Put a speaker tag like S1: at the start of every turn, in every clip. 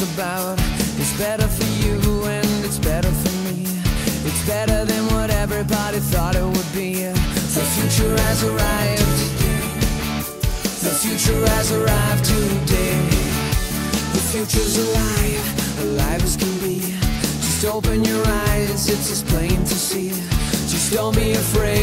S1: about. It's better for you and it's better for me. It's better than what everybody thought it would be. The future has arrived. The future has arrived today. The future's alive, alive as can be. Just open your eyes, it's as plain to see. Just don't be afraid,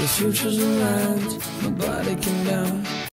S1: The future's arrived, nobody can doubt.